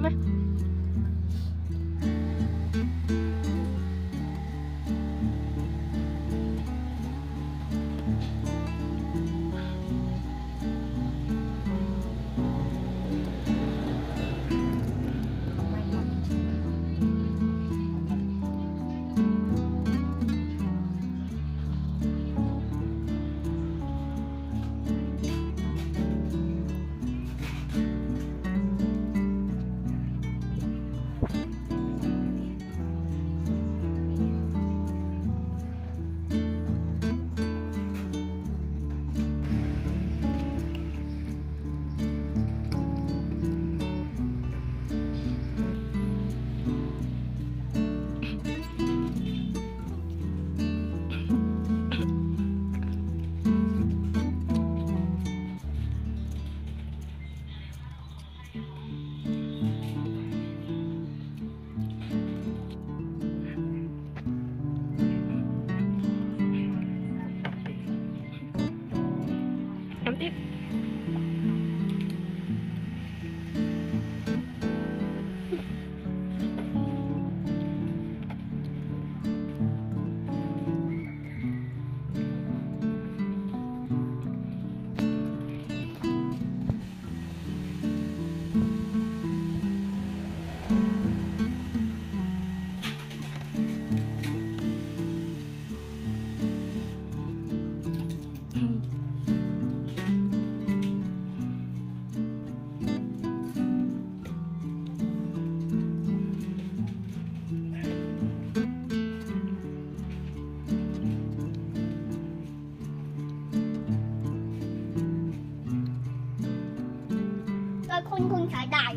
Remember? it 公共才大